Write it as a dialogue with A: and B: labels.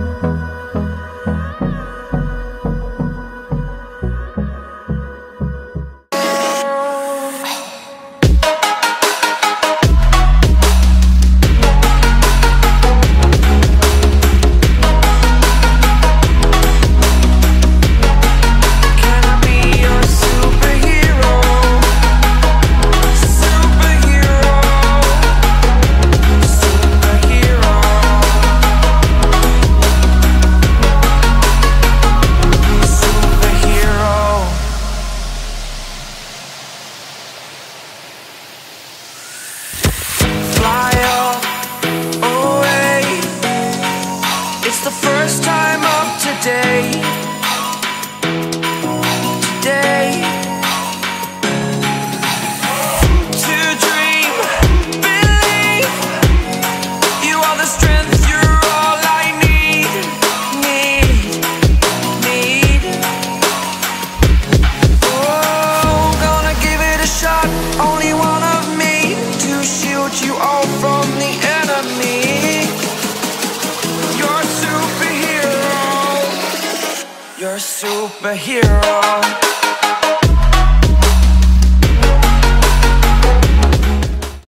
A: Can first time of today today superhero.